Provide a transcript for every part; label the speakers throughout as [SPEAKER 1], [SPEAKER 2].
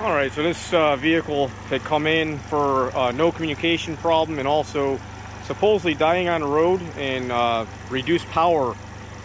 [SPEAKER 1] All right, so this uh, vehicle had come in for uh, no communication problem and also supposedly dying on the road and uh, reduced power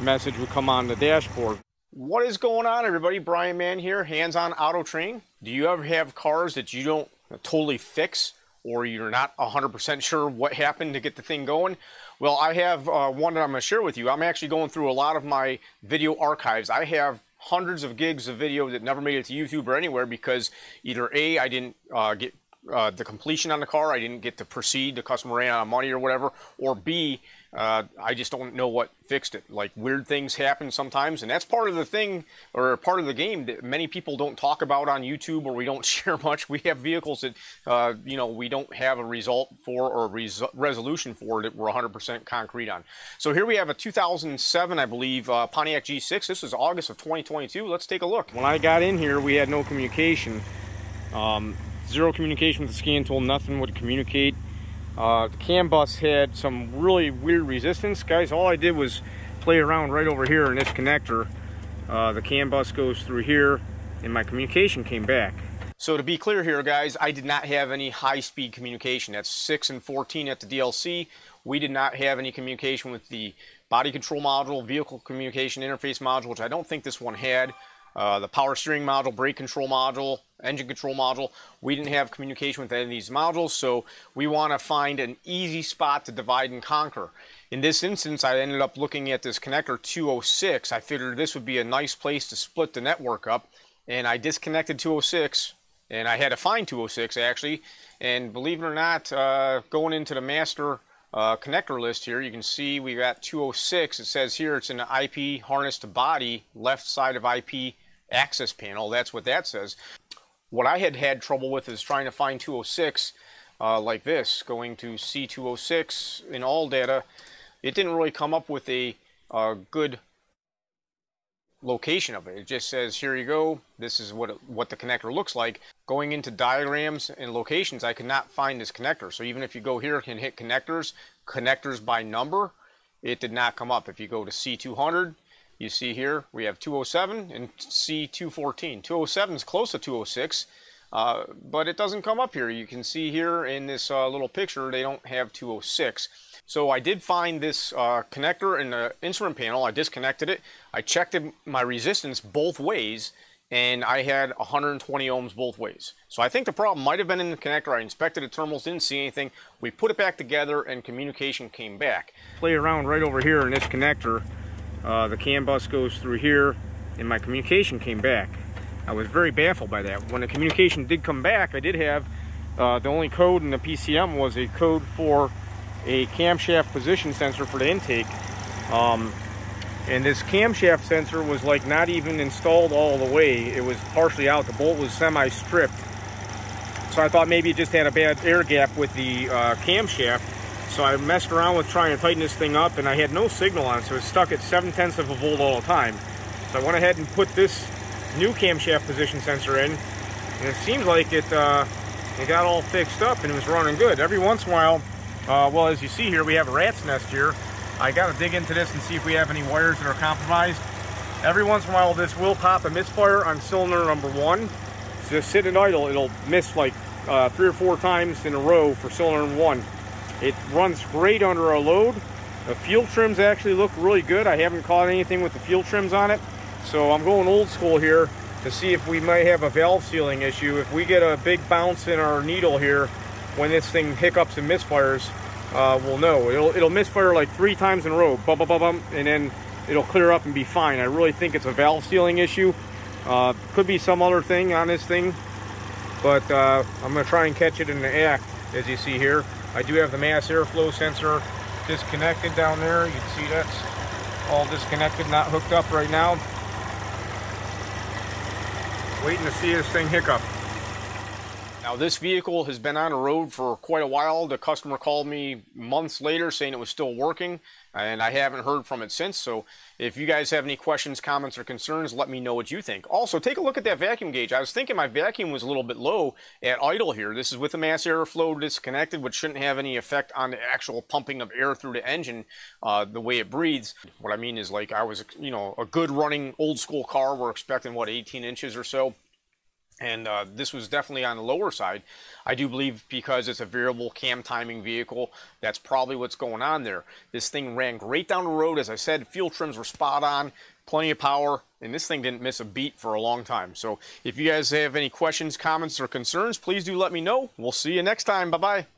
[SPEAKER 1] message would come on the dashboard. What is going on everybody? Brian Mann here, hands-on auto training. Do you ever have cars that you don't totally fix or you're not 100% sure what happened to get the thing going? Well, I have uh, one that I'm going to share with you. I'm actually going through a lot of my video archives. I have hundreds of gigs of video that never made it to YouTube or anywhere because either A, I didn't uh, get uh, the completion on the car, I didn't get to proceed, the customer ran out of money or whatever, or B, uh, I just don't know what fixed it. Like weird things happen sometimes, and that's part of the thing or part of the game that many people don't talk about on YouTube or we don't share much. We have vehicles that uh, you know we don't have a result for or res resolution for that we're 100% concrete on. So here we have a 2007, I believe, uh, Pontiac G6. This is August of 2022. Let's take a look. When I got in here, we had no communication. Um, zero communication with the scan tool. Nothing would communicate. Uh, the CAN bus had some really weird resistance. Guys, all I did was play around right over here in this connector. Uh, the CAN bus goes through here and my communication came back. So to be clear here, guys, I did not have any high-speed communication. That's 6 and 14 at the DLC. We did not have any communication with the body control module, vehicle communication interface module, which I don't think this one had. Uh, the power steering module, brake control module, engine control module. We didn't have communication with any of these modules, so we want to find an easy spot to divide and conquer. In this instance, I ended up looking at this connector 206. I figured this would be a nice place to split the network up, and I disconnected 206, and I had to find 206 actually, and believe it or not, uh, going into the master uh, connector list here, you can see we got 206. It says here it's an IP harness to body, left side of IP access panel. That's what that says. What I had had trouble with is trying to find 206 uh, like this, going to C206 in ALLDATA. It didn't really come up with a uh, good location of it. It just says, here you go, this is what, it, what the connector looks like. Going into diagrams and locations, I could not find this connector. So even if you go here and hit connectors, connectors by number, it did not come up. If you go to C200, you see here we have 207 and C214. 207 is close to 206, uh, but it doesn't come up here. You can see here in this uh, little picture they don't have 206. So I did find this uh, connector in the instrument panel. I disconnected it. I checked my resistance both ways and I had 120 ohms both ways. So I think the problem might have been in the connector. I inspected the terminals, didn't see anything. We put it back together and communication came back. Play around right over here in this connector. Uh, the CAN bus goes through here and my communication came back. I was very baffled by that. When the communication did come back, I did have, uh, the only code in the PCM was a code for a camshaft position sensor for the intake. Um, and this camshaft sensor was like not even installed all the way. It was partially out. The bolt was semi-stripped. So I thought maybe it just had a bad air gap with the uh, camshaft. So I messed around with trying to tighten this thing up and I had no signal on, it, so it's stuck at 7 tenths of a volt all the time. So I went ahead and put this new camshaft position sensor in and it seems like it, uh, it got all fixed up and it was running good. Every once in a while, uh, well as you see here, we have a rat's nest here. I got to dig into this and see if we have any wires that are compromised. Every once in a while this will pop a misfire on cylinder number one. Just sitting idle, it'll miss like uh, three or four times in a row for cylinder one. It runs great under a load. The fuel trims actually look really good. I haven't caught anything with the fuel trims on it. So I'm going old school here to see if we might have a valve sealing issue. If we get a big bounce in our needle here when this thing hiccups and misfires, uh, we'll know. It'll, it'll misfire like three times in a row, bum, bum, bum, bum, and then it'll clear up and be fine. I really think it's a valve sealing issue. Uh, could be some other thing on this thing, but uh, I'm going to try and catch it in the act, as you see here. I do have the mass airflow sensor disconnected down there. You can see that's all disconnected, not hooked up right now. Waiting to see this thing hiccup. Now this vehicle has been on the road for quite a while. The customer called me months later saying it was still working and I haven't heard from it since. So if you guys have any questions, comments, or concerns, let me know what you think. Also, take a look at that vacuum gauge. I was thinking my vacuum was a little bit low at idle here. This is with the mass airflow disconnected, which shouldn't have any effect on the actual pumping of air through the engine, uh, the way it breathes. What I mean is like I was, you know, a good running old school car. We're expecting, what, 18 inches or so and uh, this was definitely on the lower side. I do believe because it's a variable cam timing vehicle, that's probably what's going on there. This thing ran great down the road. As I said, fuel trims were spot on, plenty of power, and this thing didn't miss a beat for a long time. So if you guys have any questions, comments, or concerns, please do let me know. We'll see you next time. Bye-bye.